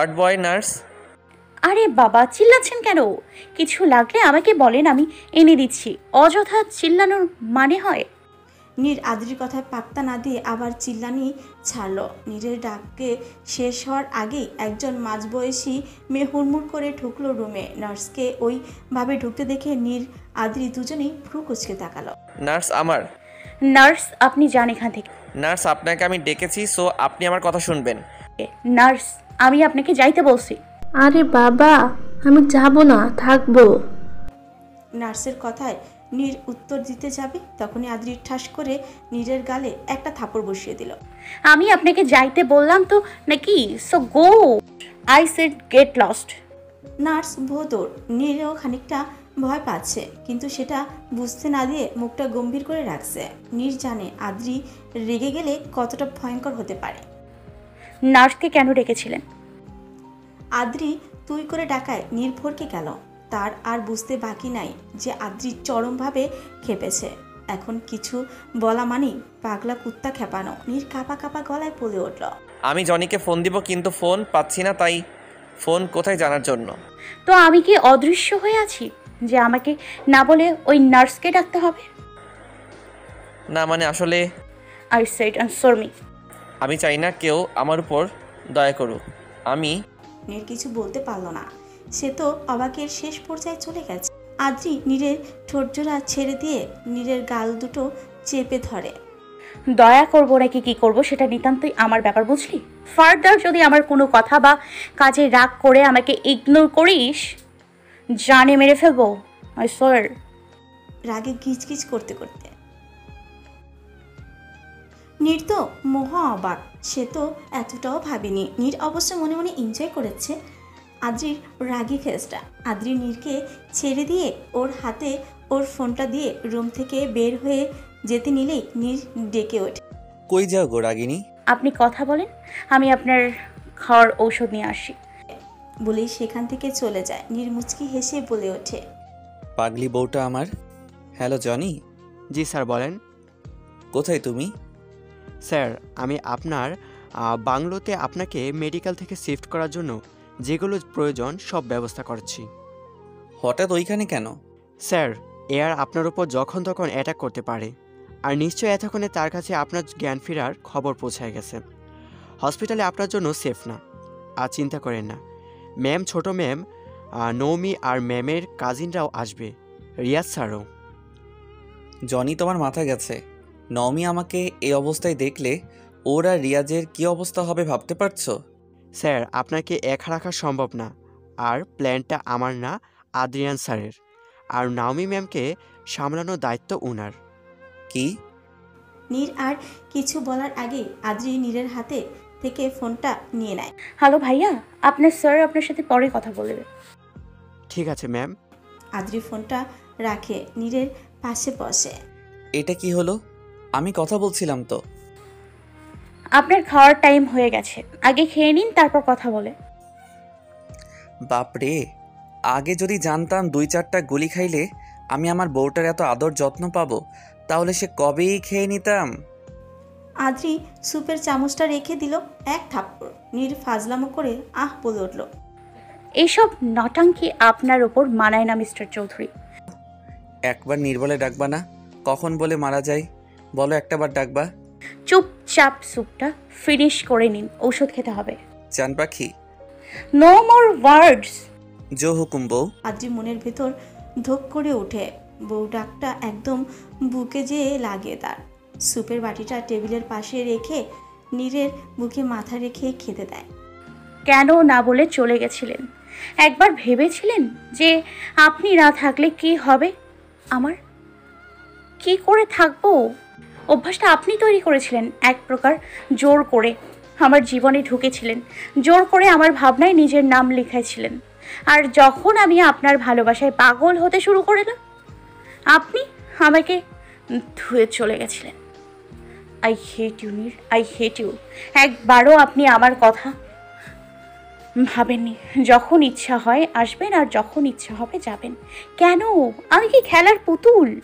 Ward boy nurse আরে বাবা চিল্লাচ্ছেন কেন? কিছু লাগলে আমাকে বলেন আমি এনে দিচ্ছি। অযথা চিল্লানোর মানে হয়? নীর আদ্রির কথায় পাত্তা না দিয়ে আবার চিল্লানি ছাড়ল। নীরের ডাকে শেষ হওয়ার আগেই একজন মাঝবয়সী মেয়ে হুড়মুড় করে ঢুকলো রুমে। নার্সকে ওইভাবে ঢুকতে দেখে নীর আদ্রি দুজনেই ভ্রু কুচকে তাকালো। নার্স আমার। নার্স আপনি যান এখান থেকে। নার্স আপনাকে আমি ডেকেছি সো আপনি আমার কথা শুনবেন। নার্স আমি আপনাকে যাইতে বলছি। আরে বাবা আমি যাব না থাকব। নার্সের কথায় নীর উত্তর দিতে যাবে তখনই আদ্রি ঠাস করে নীরের গালে একটা থাপড় বসিয়ে দিল। আমি আপনাকে যাইতে বললাম তো নাকি? So go I said get lost nurse ভোদর নীরও খানিকটা ভয় পাচ্ছে কিন্তু সেটা বুঝতে না দিয়ে মুখটা গম্ভীর করে রাখছে। নীর জানে আদ্রি রেগে গেলে কতটা ভয়ঙ্কর হতে পারে। নার্সকে কেন ডেকেছিলেন? আদ্রি তুই করে ডাকায় নির্ভরকে গেল। তার আর বুঝতে বাকি নাই যে আদ্রি চরমভাবে খেপেছে। এখন কিছু বলা মানেই পাগলা কুত্তা খেপানো নীর কাপা কাপা গলায় পড়ে উঠল। আমি জনিকে ফোন দিব কিন্তু ফোন পাচ্ছি না তাই ফোন কোথায় জানার জন্য? তো আমি কি অদৃশ্য হয়ে আছি যে আমাকে না বলে ওই নার্সকে ডাকতে হবে? না মানে আসলে আই সেড আনসার মি আমি চাই না কেউ আমার উপর দয়া করুক। আমি নীর কিছু বলতে পারল না। সে তো অবাকের শেষ পর্যায়ে চলে গেছে। আদ্রি নীরের ঠোঁটজোড়া ছেড়ে দিয়ে নীরের গাল দুটো চেপে ধরে। দয়া করব নাকি কি করব সেটা নিতান্তই আমার ব্যাপার বুঝলি? ফার্দার যদি আমার কোনো কথা বা কাজে রাগ করে আমাকে ইগনোর করিস জানে মেরে ফেলব সোয়ার রাগে গিজগিজ করতে করতে নীর তো মহা অবাক। সে তো এতটাও ভাবেনি। নীর অবশ্য মনে মনে এনজয় করেছে আদ্রির রাগি ফেসটা আদ্রি নীরকে ছেড়ে দিয়ে ওর হাতে ওর ফোনটা দিয়ে রুম থেকে বের হয়ে যেতে নিলেই নীর ডেকে ওঠে। কই যাও গো রাগিনী? আপনি কথা বলেন আমি আপনার খাওয়ার ঔষধ নিয়ে আসি। বলেই সেখান থেকে চলে যায়। নীর মুচকি হেসে বলে ওঠে পাগলি বউটা আমার। Hello Johnny? জি স্যার বলেন। কোথায় তুমি? স্যার আমি আপনার বাংলোতে আপনাকে মেডিকেল থেকে শিফট করার জন্য যেগুলো প্রয়োজন সব ব্যবস্থা করছি। হঠাৎ ওইখানে কেন? স্যার এয়ার আপনার উপর যখন তখন অ্যাটাক করতে পারে। আর নিশ্চয়ই এতক্ষণে তার কাছে আপনার জ্ঞান ফেরার খবর পৌঁছায় গেছে। হসপিটালে আপনার জন্য সেফ না। আর চিন্তা করেন না। ম্যাম ছোট ম্যাম নৌমি আর ম্যামের কাজিনরাও আসবে। রিয়াজ স্যারও। জনি তোমার মাথা গেছে। নমি আমাকে এই অবস্থায় দেখলে ওর আর রিয়াজের কী অবস্থা হবে ভাবতে পারছ? স্যার আপনাকে একা রাখা সম্ভব না। আর প্ল্যানটা আমার না আদ্রিয়ান স্যারের। আর নাওমি ম্যামকে সামলানোর দায়িত্ব উনার। কি? নীর আর কিছু বলার আগেই আদ্রি নীরের হাতে থেকে ফোনটা নিয়ে নেয়। হ্যালো ভাইয়া আপনার স্যার আপনার সাথে পরে কথা বলবে। ঠিক আছে ম্যাম। আদ্রি ফোনটা রাখে নীরের পাশে বসে। এটা কি হলো? আমি কথা বলছিলাম তো। আপনার খাওয়ার টাইম হয়ে গেছে। আগে খেয়ে নিন তারপর কথা বলে। বাপরে আগে যদি জানতাম দুই চারটা গুলি খাইলে আমি আমার বউটার এত আদর যত্ন পাবো তাহলে সে কবেই খেয়ে নিতাম? আদ্রি সুপের চামচটা রেখে দিল এক থাপ্পড়। নীর ফাজলামো করে আহ বলে উঠল এইসব নটাঙ্কি আপনার ওপর মানায় না মিস্টার চৌধুরী। একবার নির্বলে ডাকবা না কখন বলে মারা যায়? বলো একটাবার ডাকবা। চুপচাপ স্যুপটা ফিনিশ করে নিন ঔষধ খেতে হবে। চান পাখি? নো মোর ওয়ার্ডস জো হুকুম বউ। আদ্রি মনের ভেতর ধোক করে ওঠে। বউ ডাকটা একদম বুকে যেয়ে লাগে তার। সুপের বাটিটা টেবিলের পাশে রেখে নীরের বুকে মাথা রেখে খেতে দেয়। কেন না বলে চলে গেছিলেন? একবার ভেবেছিলেন যে আপনি না থাকলে কি হবে? আমার কি করে থাকব? অভ্যাসটা আপনি তৈরি করেছিলেন এক প্রকার জোর করে আমার জীবনে ঢুকেছিলেন। জোর করে আমার ভাবনায় নিজের নাম লিখাইছিলেন। আর যখন আমি আপনার ভালোবাসায় পাগল হতে শুরু করলাম, আপনি আমাকে ধুয়ে চলে গেছিলেন। আই হেট ইউ নির আই হেট ইউ একবারও আপনি আমার কথা ভাবেননি। যখন ইচ্ছা হয় আসবেন আর যখন ইচ্ছা হবে যাবেন। কেন? আমি কি খেলার পুতুল?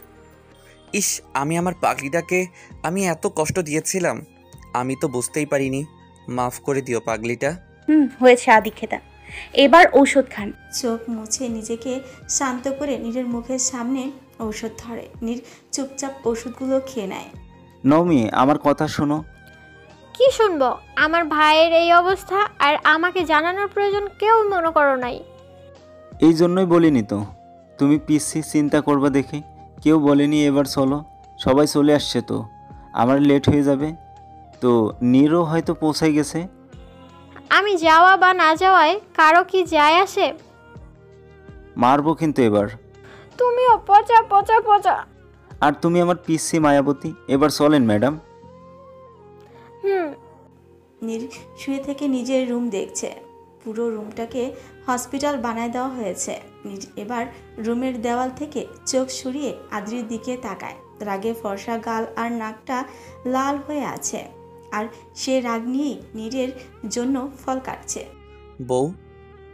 ইস আমি আমার পাগলিটাকে আমি এত কষ্ট দিয়েছিলাম। আমি তো বুঝতেই পারিনি। মাফ করে দিও পাগলিটা। হুম হয়েছে আদিক্ষেতা এবার ঔষধ খান। চোখ মুছে নিজেকে শান্ত করে নীরের মুখের সামনে ঔষধ ধরে। নীর চুপচাপ ওষুধগুলো খেয়ে নেয়। নবমী আমার কথা শোনো। কি শুনব? আমার ভাইয়ের এই অবস্থা আর আমাকে জানানোর প্রয়োজন কেউ মনে করো নাই। এই জন্যই বলিনি তো। তুমি পিসি চিন্তা করবা দেখে। কেউ বলেনি এবার চলো সবাই চলে আসছে তো আমার লেট হয়ে যাবে। তো নীরও হয়তো পৌঁছাই গেছে। আমি যাওয়া বা না যাওয়ায় কারও কি যায় আসে? মারবো কিন্তু এবার। তুমিও পচা পচা পচা। আর তুমি আমার পিসি মায়াবতী এবার চলেন ম্যাডাম। হুম। নীর শুয়ে থেকে নিজের রুম দেখছে। পুরো রুমটাকে হসপিটাল বানায় দেওয়া হয়েছে। এবার রুমের দেওয়াল থেকে চোখ সরিয়ে আদ্রির দিকে তাকায়। রাগে ফর্সা গাল আর নাকটা লাল হয়ে আছে। আর সে রাগ নিয়েই নীরের জন্য ফল কাটছে। বউ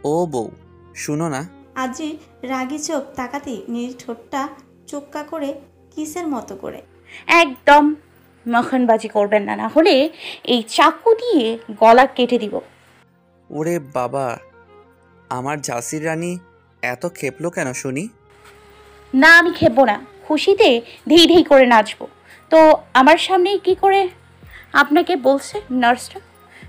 ও বউ শুনো না। আদ্রি রাগি চোখ তাকাতেই নীর ঠোঁটটা চোক্কা করে কিসের মতো করে। একদম মখনবাজি করবেন না না হলে এই চাকু দিয়ে গলা কেটে দিব। ওরে বাবা আমার ঝাঁসির রানী এত খেপলো কেন শুনি? না, আমি খেপবো না। খুশিতে ধেই ধেই করে নাচবো। তো আমার সামনেই কি করে আপনাকে বলছে নার্সটা?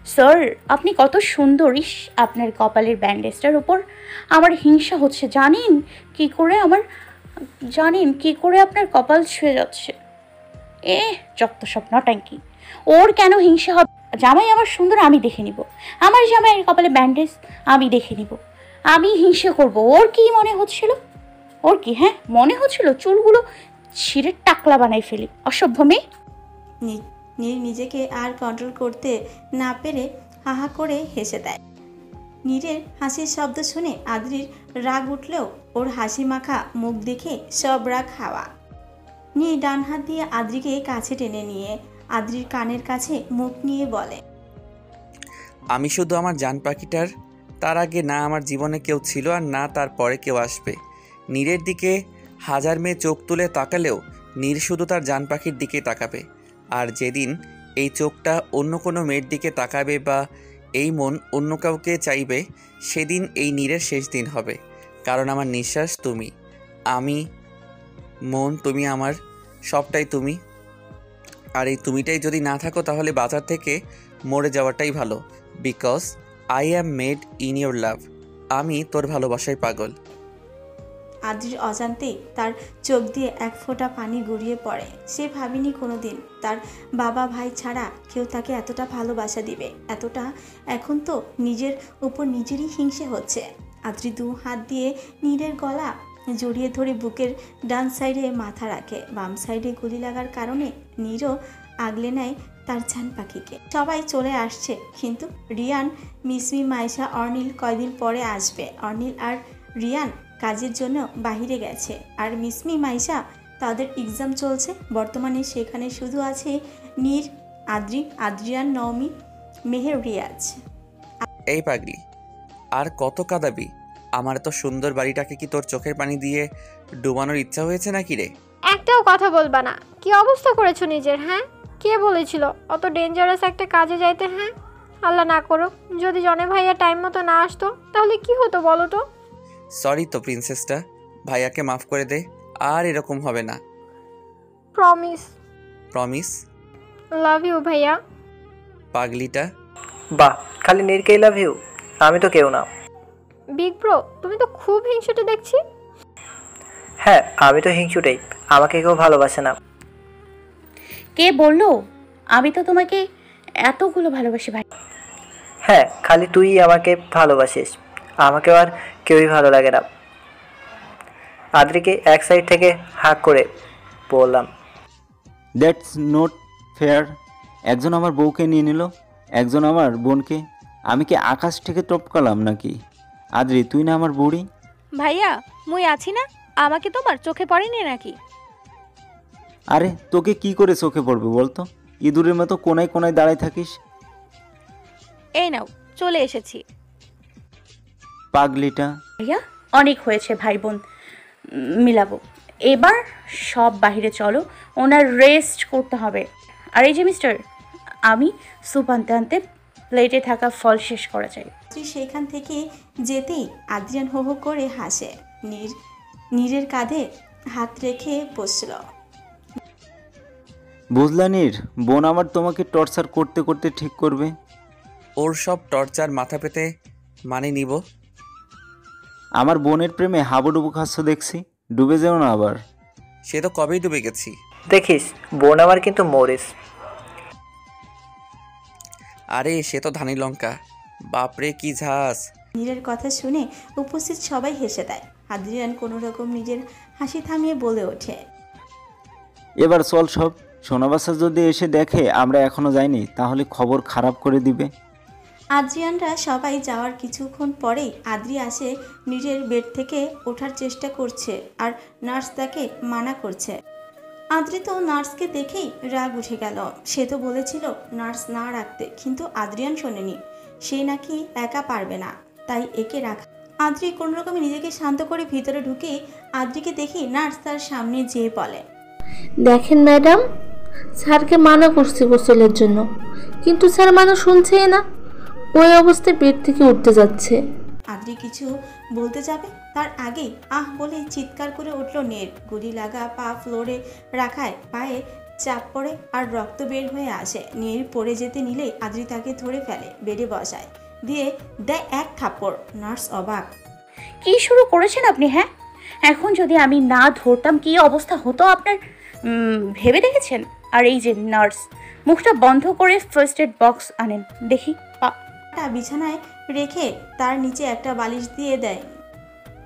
স্যার, আপনি কত সুন্দর, ইস, আপনার কপালের ব্যান্ডেজটার উপর আমার হিংসা হচ্ছে। জানেন কি করে আমার, জানেন কি করে আপনার কপাল ছুঁয়ে যাচ্ছে? এ, যত সব নটাঙ্কি। ওর কেন হিংসা হবে? জামাই আমার সুন্দর, আমি দেখে নিব। আমার জামাইয়ের কপালে ব্যান্ডেজ, আমি দেখে নিব। আমি হিংসে করব। ওর কি মনে হচ্ছিল? ওর কি হ্যাঁ মনে হচ্ছিল? চুলগুলো ছিঁড়ে টাকলা বানাই ফেলি। অসভ্য মেয়ে। নী- নীর নিজেকে আর কন্ট্রোল করতে না পেরে হাহা করে হেসে দেয়। নীরের হাসির শব্দ শুনে আদ্রির রাগ উঠলেও ওর হাসি মাখা মুখ দেখে সব রাগ হাওয়া। নীর ডান হাত দিয়ে আদ্রিকে কাছে টেনে নিয়ে আদ্রির কানের কাছে মুখ নিয়ে বলে আমি শুধু আমার জান পাখিটার তার আগে না আমার জীবনে কেউ ছিল আর না তার পরে কেউ আসবে। নীরের দিকে হাজার মেয়ে চোখ তুলে তাকালেও নীর শুধু তার জান পাখির দিকে তাকাবে। আর যেদিন এই চোখটা অন্য কোনো মেয়ের দিকে তাকাবে বা এই মন অন্য কাউকে চাইবে, সেদিন এই নীরের শেষ দিন হবে। কারণ আমার নিঃশ্বাস তুমি। আমি, মন তুমি আমার, সবটাই তুমি। আর এই তুমিটাই যদি না থাকো তাহলে বাজার থেকে মরে যাওয়াটাই ভালো। Because I am mad in your love আমি তোর ভালোবাসায় পাগল। আদ্রির অজান্তেই তার চোখ দিয়ে এক ফোঁটা পানি গড়িয়ে পড়ে। সে ভাবিনি কোনো দিন তার বাবা ভাই ছাড়া কেউ তাকে এতটা ভালোবাসা দিবে। এতটা এখন তো নিজের উপর নিজেরই হিংসে হচ্ছে। আদ্রি দু হাত দিয়ে নীরের গলা জড়িয়ে ধরে বুকের ডান সাইডে মাথা রাখে। বাম সাইডে গুলি লাগার কারণে নীরও আগলে নেয় তার ছান পাখিকে। সবাই চলে আসছে কিন্তু রিয়ান মিসমি মাইশা অর্নিল কয়দিন পরে আসবে? অর্নিল আর রিয়ান কাজের জন্য বাহিরে গেছে। আর মিসমি মাইশা তাদের এক্সাম চলছে। বর্তমানে সেখানে শুধু আছে নীর আদ্রি আদ্রিয়ান নওমি মেহের রিয়াজ। এই পাগলি আর কত কাদাবি? আমার তো সুন্দর বাড়িটাকে কি তোর চোখের পানি দিয়ে ডুবানোর ইচ্ছা হয়েছে নাকি রে? একটাও কথা বলবা না। কি অবস্থা করেছ নিজের হ্যাঁ? কে বলেছিল? অত ডেঞ্জারাস একটা কাজে যাইতে হ্যাঁ? আল্লাহ না করো যদি জনে ভাইয়া টাইম মতো না আসতো তাহলে কি হতো বলো তো? সরি তো প্রিন্সেসটা ভাইয়াকে মাফ করে দে আর এরকম হবে না। প্রমিস প্রমিস লাভ ইউ ভাইয়া। পাগলিটা? বাহ খালি নীরকেই লাভ ইউ আমি তো কেউ না। বিগ ব্রো তুমি তো খুব হিংসুটে দেখছি। হ্যাঁ আমি তো হিংসুটেই আমাকে কেউ ভালোবাসে না। কে বলল? আমি তো তোমাকে এতগুলো ভালোবাসি ভাই। হ্যাঁ খালি তুই আমাকে ভালোবাসিস। আমাকে আর কেউই ভালো লাগে না। আদ্রিকে এক সাইড থেকে হাক করে বললাম দ্যাটস নট ফেয়ার। একজন আমার বউকে নিয়ে নিল একজন আমার বোনকে। আমি কি আকাশ থেকে টপকালাম নাকি? আদ্রি তুই না আমার বুড়ি? ভাইয়া মুই আছি না? আমাকে তোমার চোখে পড়েনি নাকি? আরে তোকে কি করে চোখে পড়বে বলতো? ইঁদুরের মতো কোনায় কোনায় দাঁড়ায় থাকিস। এই নাও চলে এসেছি। পাগলিটা। ভাইয়া অনেক হয়েছে ভাই বোন। মিলাবো। এবার সব বাইরে চলো ওনার রেস্ট করতে হবে। আর এই যে মিস্টার আমি স্যুপ আনতে আনতে প্লেটে থাকা ফল শেষ করা চাই। সেখান থেকে যেতেই আদ্রিয়ান হো হো করে হাসে। নীর নীরের কাঁধে হাত রেখে বসল। বুঝলা নীর বোন আমার তোমাকে টর্চার করতে করতে ঠিক করবে। ওর সব টর্চার মাথা পেতে মানে নিব? আমার বোনের প্রেমে হাবুডুবু খাচ্ছ দেখছি ডুবে যেও না আবার। সে তো কবেই ডুবে গেছি। দেখিস বোন আমার কিন্তু মরিস। আরে সে তো ধানি লঙ্কা। বাপরে কি ঝাঁস নীরের কথা শুনে উপস্থিত সবাই হেসে দেয়। আদ্রিয়ান কোনো রকম নিজের হাসি থামিয়ে বলে ওঠে। এবার চল সব। সোনাবাসা যদি এসে দেখে আমরা এখনও যাইনি তাহলে খবর খারাপ করে দিবে। আদ্রিয়ানরা সবাই যাওয়ার কিছুক্ষণ পরেই আদ্রি আসে নীরের বেড থেকে ওঠার চেষ্টা করছে আর নার্স তাকে মানা করছে। আদ্রি তো নার্সকে দেখেই রাগ উঠে গেল। সে তো বলেছিল নার্স না রাখতে কিন্তু আদ্রিয়ান শোনেনি। সে নাকি একা পারবে না তাই একে রাখা। আদ্রি কোনো রকমে নিজেকে শান্ত করে ভিতরে ঢুকে আদ্রিকে দেখি নার্স তার সামনে যেয়ে বলে দেখেন ম্যাডাম স্যারকে মানা করছি গোসলের জন্য। কিন্তু স্যার মানা শুনছেই না। ওই অবস্থায় বেড থেকে উঠতে যাচ্ছে। আদ্রি কিছু বলতে যাবে? তার আগেই আহ বলে চিৎকার করে উঠল নের গুলি লাগা পা ফ্লোরে রাখায় পায়ে চাপ পড়ে আর রক্ত বের হয়ে আসে। নের পড়ে যেতে নিলেই আদ্রি তাকে ধরে ফেলে বেডে বসায়। দিয়ে দেয় এক থাপ্পড়। নার্স অবাক। কি শুরু করেছেন আপনি হ্যাঁ? এখন যদি আমি না ধরতাম কি অবস্থা হতো আপনার? উম, ভেবে দেখেছেন? আর এই যে নার্স, মুখটা বন্ধ করে ফার্স্ট এড বক্স আনেন, দেখি। পা- টা বিছানায় রেখে তার নিচে একটা বালিশ দিয়ে দেয়।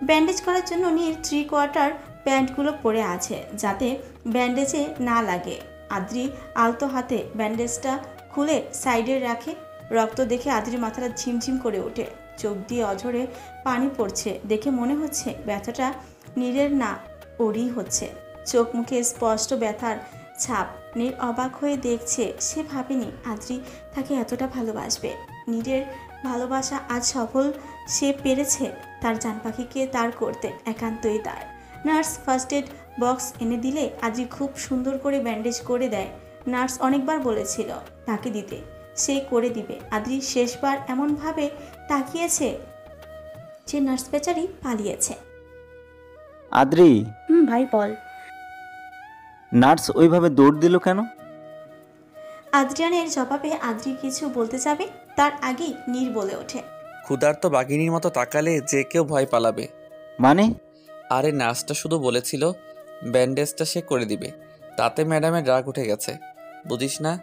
ব্যান্ডেজ করার জন্য নীর থ্রি কোয়ার্টার প্যান্টগুলো পরে আছে, যাতে ব্যান্ডেজে না লাগে। আদ্রি আলতো হাতে ব্যান্ডেজটা খুলে সাইডে রাখে, রক্ত দেখে আদ্রির মাথাটা ঝিমঝিম করে ওঠে। চোখ দিয়ে অঝরে পানি পড়ছে, দেখে মনে হচ্ছে ব্যথাটা নীরের না, ওরই হচ্ছে। চোখ মুখে স্পষ্ট ব্যথার ছাপ। নীর অবাক হয়ে দেখছে সে ভাবেনি আদ্রি তাকে এতটা ভালোবাসবে। নীরের ভালোবাসা আজ সফল সে পেরেছে তার জান পাখিকে তার করতে একান্তই তার। নার্স ফার্স্ট এড বক্স এনে দিলে আদ্রি খুব সুন্দর করে ব্যান্ডেজ করে দেয়। নার্স অনেকবার বলেছিল তাকে দিতে। সে করে দিবে। আদ্রি শেষবার এমনভাবে তাকিয়েছে যে নার্স বেচারি পালিয়েছে। আদ্রি! হুম ভাই বল। নার্স ওইভাবে দৌড় দিল কেন? আদ্রিয়ানের জবাবে আদ্রি কিছু বলতে যাবে তার আগেই নীর বলে ওঠে। ক্ষুধার্ত বাঘিনীর মতো তাকালে যে কেউ ভয় পালাবে। মানে? আরে নার্সটা শুধু বলেছিল ব্যান্ডেজটা সে করে দিবে। তাতে ম্যাডামের রাগ উঠে গেছে। বুঝিস না?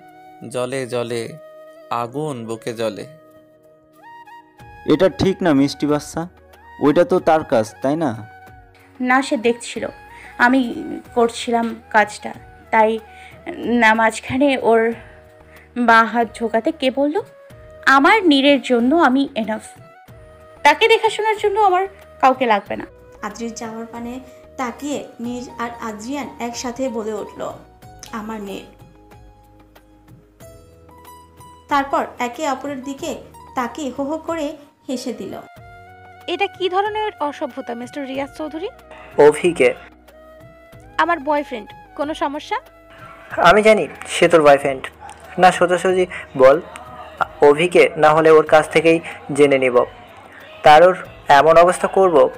জলে জলে আগুন বুকে জলে। এটা ঠিক না মিষ্টি বাচ্চা। ওইটা তো তার কাজ তাই না? না সে দেখছিল। আমি করছিলাম কাজটা। তাই না মাঝখানে ওর বা হাত ঝোকাতে কে বলল আমার নীরের জন্য আমি এনাফ তাকে দেখাশোনার জন্য আমার কাউকে লাগবে না। আদ্রির যাওয়ার পানে তাকিয়ে নীর আর আদ্রিয়ান একসাথে বলে উঠল আমার নীর। তারপর একে অপরের দিকে তাকে হো হো করে হেসে দিল। এটা কি ধরনের অসভ্যতা মিস্টার রিয়াজ চৌধুরী? অভিকে আমার বয়ফ্রেন্ড কোনো সমস্যা? আমি জানি সে তোর বয়ফ্রেন্ড না সোজাসুজি বল অভিকে না হলে ওর কাছ থেকেই জেনে নিব। তার ওর এমন অবস্থা করব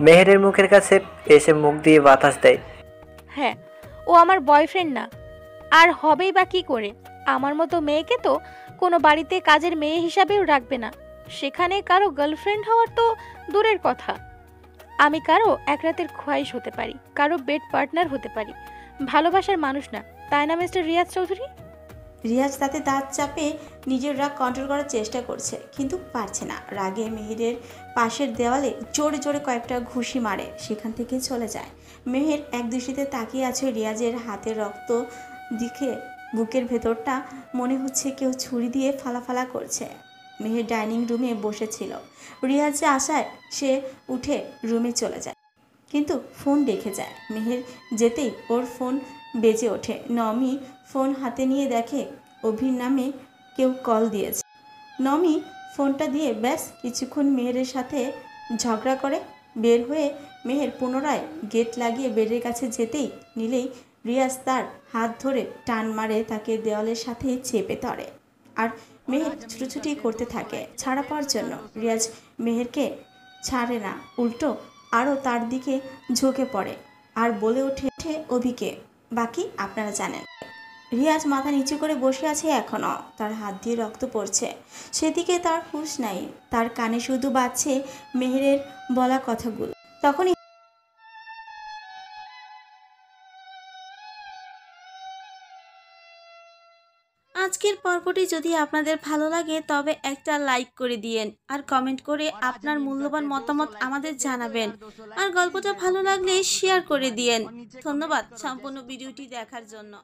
মেহেরের মুখের কাছে এসে মুখ দিয়ে বাতাস দেয়। হ্যাঁ ও আমার বয়ফ্রেন্ড না। আর হবেই বা কি করে? আমার মতো মেয়েকে তো কোনো বাড়িতে কাজের মেয়ে হিসাবেও রাখবে না। সেখানে কারও গার্লফ্রেন্ড হওয়ার তো দূরের কথা। আমি কারও এক রাতের খোয়াইশ হতে পারি, কারও বেড পার্টনার হতে পারি। ভালোবাসার মানুষ না, তাই না, মিস্টার রিয়াজ চৌধুরী? রিয়াজ তাতে দাঁত চাপে নিজের রাগ কন্ট্রোল করার চেষ্টা করছে, কিন্তু পারছে না। রাগে মেহেরের পাশের দেওয়ালে জোরে জোরে কয়েকটা ঘুষি মারে, সেখান থেকে চলে যায়। মেহের এক দৃষ্টিতে তাকিয়ে আছে রিয়াজের হাতে রক্ত দিকে, বুকের ভেতরটা মনে হচ্ছে কেউ ছুরি দিয়ে ফালাফালা করছে। মেহের ডাইনিং রুমে বসেছিল। রিয়াজে আসায় সে উঠে রুমে চলে যায়। কিন্তু ফোন রেখে যায়। মেহের যেতেই ওর ফোন বেজে ওঠে। নমি ফোন হাতে নিয়ে দেখে অভির নামে কেউ কল দিয়েছে। নমি ফোনটা দিয়ে ব্যাস কিছুক্ষণ মেহেরের সাথে ঝগড়া করে বের হয়ে মেহের পুনরায় গেট লাগিয়ে বেডের কাছে যেতেই নিলেই রিয়াজ তার হাত ধরে টান মারে তাকে দেওয়ালের সাথে চেপে ধরে। আর মেহের ছুটোছুটি করতে থাকে ছাড়া পাওয়ার জন্য। রিয়াজ মেহেরকে ছাড়ে না, উল্টো আরও তার দিকে ঝুঁকে পড়ে আর বলে ওঠে ওঠে অভিকে। বাকি আপনারা জানেন। রিয়াজ মাথা নিচু করে বসে আছে এখনও তার হাত দিয়ে রক্ত পড়ছে। সেদিকে তার হুঁশ নাই। তার কানে শুধু বাজছে মেহেরের বলা কথাগুলো। তখনই পর্বটি যদি আপনাদের ভালো লাগে তবে একটা লাইক করে দিয়েন আর কমেন্ট করে আপনার মূল্যবান মতামত আমাদের জানাবেন। আর গল্পটা ভালো লাগলে শেয়ার করে দিয়েন। ধন্যবাদ সম্পূর্ণ ভিডিওটি দেখার জন্য।